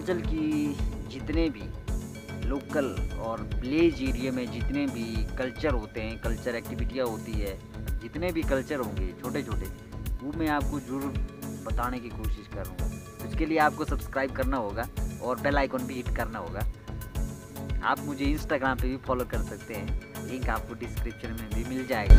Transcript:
हिमाचल की जितने भी लोकल और विलेज एरिया में जितने भी कल्चर होते हैं, कल्चर एक्टिविटियाँ होती है, जितने भी कल्चर होंगे छोटे छोटे वो मैं आपको ज़रूर बताने की कोशिश करूँगा उसके लिए आपको सब्सक्राइब करना होगा और बेल आइकन भी हिट करना होगा। आप मुझे इंस्टाग्राम पे भी फॉलो कर सकते हैं। लिंक आपको डिस्क्रिप्शन में भी मिल जाएगा।